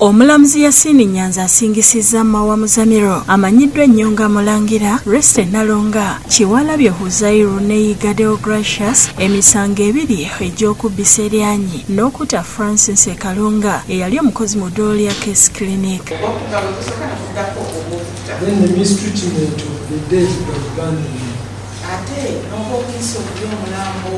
omulamuzi yasiini nyanza asingisizza mawa muzamiro. Amanyiddwa ennyo nga mulangira reste nalonga kiwalabye huzairu ne yigadeo gracius emisango ebiri egy'okubbisa eryanyi n'okutta francis ekalunga eyali omukozi mu lya case clinic. Then the mistreatment of the dead by abandonment. ate n'okwokiisa okuly omulambo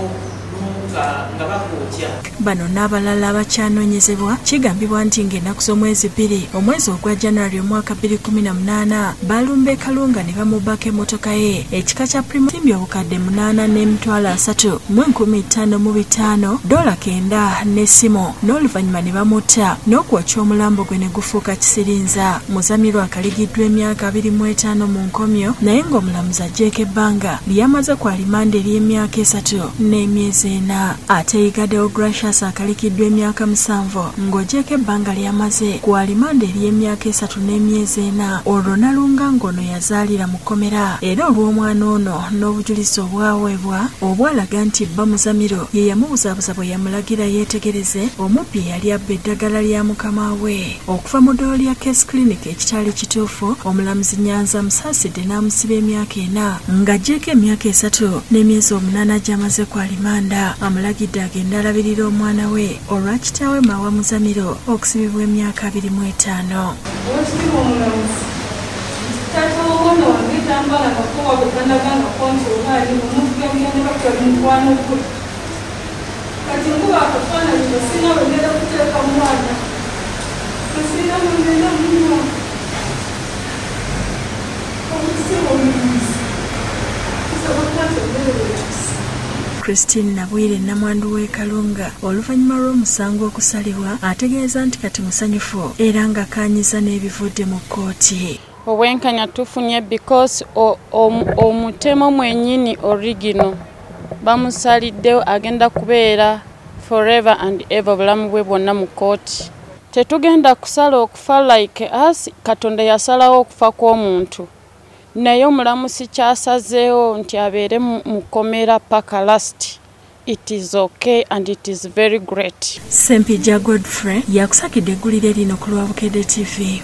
nga bakwokya bano n'abalala abakyanoonyezebwa kigambibwa nti ng'ennaku z'omwezi bbiri omwezi ogwa january omwaka 2018 balumba ekalunga ne bamubbako emmotoka ye. Ekika kya primasimbi obukadde 8 n'emitwalo 3 mu 55 dola kenda n'essimu n'oluvannyuma ne bamutta n'okwokya omulambo gwe ne gufuuka kisirinza. Muzamiro akaligiddwa emyaka 25 mu nkomyo naye ng'omulamuzi ajjeeko ebbanga lyamaze ku alimanda ery'emyaka esatu n'emyezi ena ate yigadeo gracius akalikiddwa emyaka musanvu ng'ogyeko ebbanga lyamaze ku alimanda ery'emyaka esatu n'emyezi ena olwo nalunga ng'ono yazaalira mu kkomera. Era olw'omwana ono n'obujulizi obwaweebwa obwalaga nti bba muzamiro ye yamubuzaabuza bwe yamulagira yeetegereze omubbi eyali abba eddagala lya mukama we. Okuva mu ddolo lya case clinic ekikyali kituufu omulamuzi nyanza musaasidde n'amusiba emyaka ena ng'agyeko emyaka esatu n'emyezi omunaana gy'amaze ku alimanda amulagidde agenda alabirira omwana we olwakitaawe mawa muzamiro okusibibwa emyaka 25 Oweekitiibwa omulamuzi taata w'omwana wange tambala kakowa bwe kanagangako nti oba ali omuntu gemugende bakutali mukwano gwe kati nkuba akafaananyi bwe ngenda kuteeka mu mwana christine nabwire namwandu w'ekalunga oluvannyuma lw'omusango okusalibwa ategeeza nti kati musanyufu era ng'akaanyiza n'ebivudde mu kkooti. Obwenkanya tufunye because omutemo mwenyini origino. Bamusaliddewo agenda kubeera forever and ever obulamu bwe bwonna mu kooti tetugenda kusala okufa like us katonda yasalawo okufa kw'omuntu naye omulamusi kyasazeewo nti abeere mu kkomera paka last it is okay and it is very great. Sempija godfrey yakusakidde eggulire lino ku lwa bukedde tv